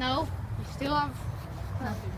No, you still have nothing.